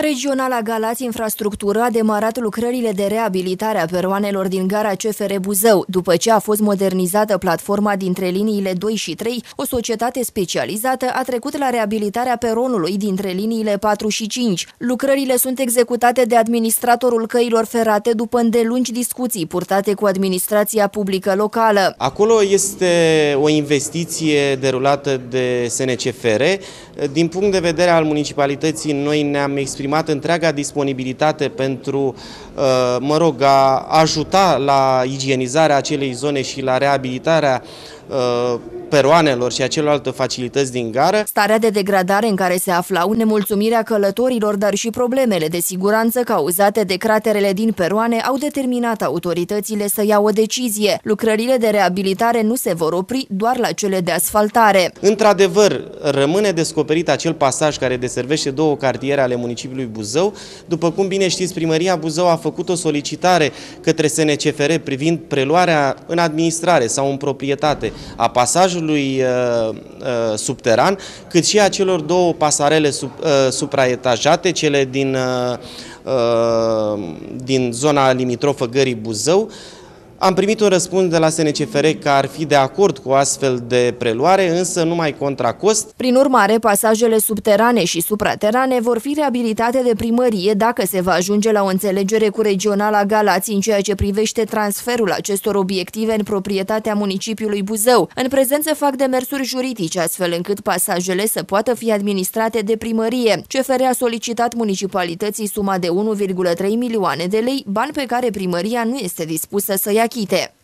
Regionala Galați Infrastructură a demarat lucrările de reabilitare a peroanelor din gara CFR Buzău. După ce a fost modernizată platforma dintre liniile 2 și 3, o societate specializată a trecut la reabilitarea peronului dintre liniile 4 și 5. Lucrările sunt executate de administratorul căilor ferate după îndelungi discuții purtate cu administrația publică locală. Acolo este o investiție derulată de SNCFR. Din punct de vedere al municipalității, noi ne-am exprimat exprimat întreaga disponibilitate pentru, uh, mă rog, a ajuta la igienizarea acelei zone și la reabilitarea uh, peroanelor și a celorlalte facilități din gară. Starea de degradare în care se aflau, nemulțumirea călătorilor, dar și problemele de siguranță cauzate de craterele din peroane au determinat autoritățile să ia o decizie. Lucrările de reabilitare nu se vor opri doar la cele de asfaltare. Într-adevăr, rămâne descoperit acel pasaj care deservește două cartiere ale municipiului Buzău. După cum bine știți, primăria Buzău a făcut o solicitare către SNCFR privind preluarea în administrare sau în proprietate a pasajului pasajului uh, uh, subteran, cât și a celor două pasarele sub, uh, supraetajate, cele din, uh, uh, din zona limitrofă Gării Buzău, am primit un răspuns de la SNCFR că ar fi de acord cu astfel de preluare, însă numai contra cost. Prin urmare, pasajele subterane și supraterane vor fi reabilitate de primărie dacă se va ajunge la o înțelegere cu regionala Galați în ceea ce privește transferul acestor obiective în proprietatea municipiului Buzău. În prezent se fac demersuri juridice astfel încât pasajele să poată fi administrate de primărie. CFR a solicitat municipalității suma de 1,3 milioane de lei, bani pe care primăria nu este dispusă să ia 聞いて。